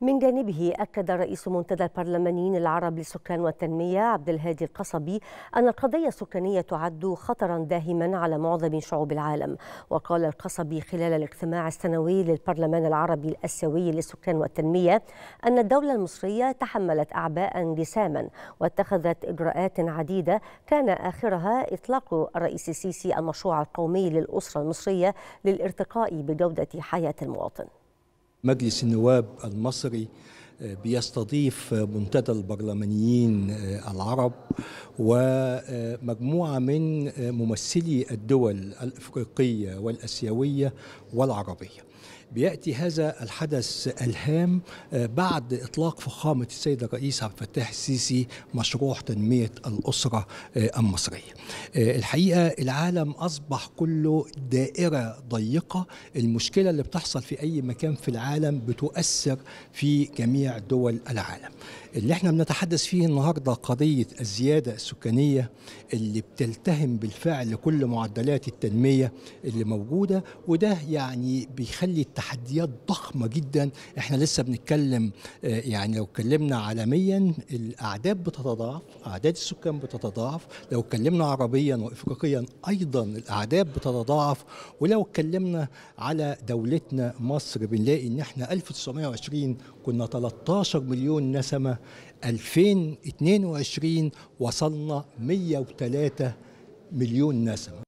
من جانبه أكد رئيس منتدى البرلمانيين العرب للسكان والتنمية عبد الهادي القصبي أن القضية السكانية تعد خطرا داهما على معظم شعوب العالم. وقال القصبي خلال الاجتماع السنوي للبرلمان العربي الآسيوي للسكان والتنمية أن الدولة المصرية تحملت أعباء جساما واتخذت إجراءات عديدة. كان آخرها إطلاق الرئيس السيسي المشروع القومي للأسرة المصرية للارتقاء بجودة حياة المواطن. مجلس النواب المصري بيستضيف منتدى البرلمانيين العرب ومجموعة من ممثلي الدول الإفريقية والأسيوية والعربية. بيأتي هذا الحدث الهام بعد إطلاق فخامة السيد الرئيس عبد الفتاح السيسي مشروع تنمية الأسرة المصرية. الحقيقة العالم أصبح كله دائرة ضيقة، المشكلة اللي بتحصل في أي مكان في العالم بتؤثر في جميع دول العالم. اللي إحنا بنتحدث فيه النهارده قضية الزيادة السكانية اللي بتلتهم بالفعل كل معدلات التنمية اللي موجودة وده يعني بيخلي التحديات ضخمة جدا. إحنا لسه بنتكلم يعني لو اتكلمنا عالميا الأعداد بتتضاعف أعداد السكان بتتضاعف. لو اتكلمنا عربيا وافريقيا أيضا الأعداد بتتضاعف. ولو اتكلمنا على دولتنا مصر بنلاقي إن إحنا 1920 كنا 13 مليون نسمة 2022 وصلنا 103 مليون نسمة.